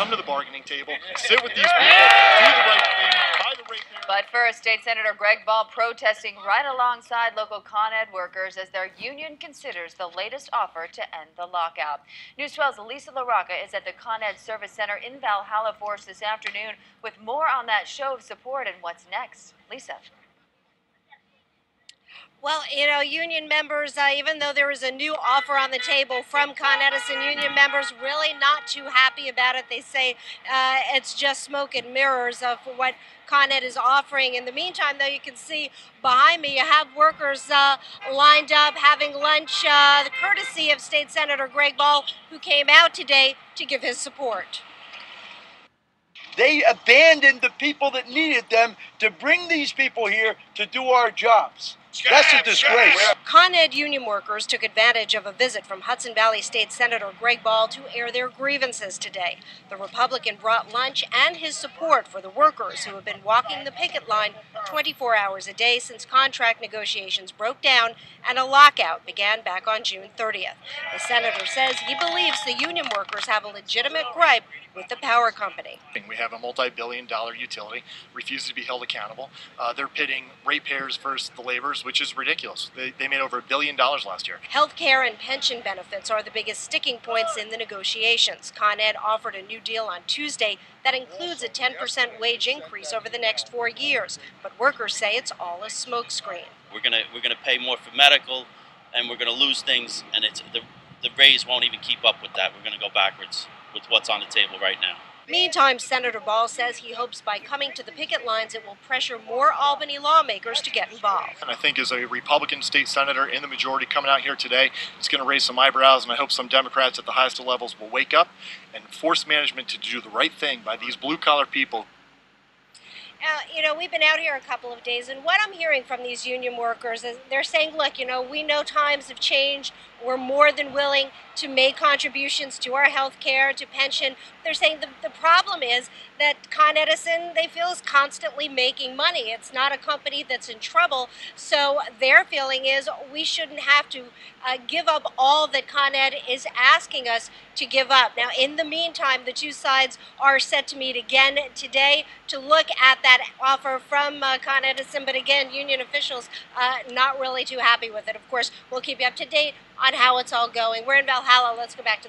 Come to the bargaining table, sit with these people, do the right thing, buy the rate But first, State Senator Greg Ball protesting right alongside local Con Ed workers as their union considers the latest offer to end the lockout. News 12's Lisa LaRocca is at the Con Ed Service Center in Valhalla for us this afternoon with more on that show of support and what's next. Lisa. Well, you know, union members, uh, even though there is a new offer on the table from Con Edison, union members really not too happy about it. They say uh, it's just smoke and mirrors of what Con Ed is offering. In the meantime, though, you can see behind me, you have workers uh, lined up having lunch, uh, the courtesy of State Senator Greg Ball, who came out today to give his support. They abandoned the people that needed them to bring these people here to do our jobs. That's a disgrace. Con Ed union workers took advantage of a visit from Hudson Valley State Senator Greg Ball to air their grievances today. The Republican brought lunch and his support for the workers who have been walking the picket line 24 hours a day since contract negotiations broke down and a lockout began back on June 30th. The senator says he believes the union workers have a legitimate gripe with the power company. We have a multi-billion dollar utility, refuses to be held accountable. Uh, they're pitting ratepayers versus the laborers, which is ridiculous. They, they made over a billion dollars last year. Health care and pension benefits are the biggest sticking points in the negotiations. Con Ed offered a new deal on Tuesday that includes a 10% wage increase over the next four years, but workers say it's all a smokescreen. We're gonna we're gonna pay more for medical, and we're gonna lose things, and it's the the raise won't even keep up with that. We're gonna go backwards with what's on the table right now. Meantime, Senator Ball says he hopes by coming to the picket lines it will pressure more Albany lawmakers to get involved. And I think as a Republican state senator in the majority coming out here today, it's going to raise some eyebrows, and I hope some Democrats at the highest levels will wake up and force management to do the right thing by these blue collar people. Uh, you know, we've been out here a couple of days, and what I'm hearing from these union workers is they're saying, look, you know, we know times have changed. We're more than willing to make contributions to our health care, to pension. They're saying the, the problem is that Con Edison, they feel, is constantly making money. It's not a company that's in trouble. So their feeling is we shouldn't have to uh, give up all that Con Ed is asking us to give up. Now, in the meantime, the two sides are set to meet again today to look at that offer from uh, Con Edison. But again, union officials uh, not really too happy with it. Of course, we'll keep you up to date on how it's all going. We're in Valhalla. Let's go back to the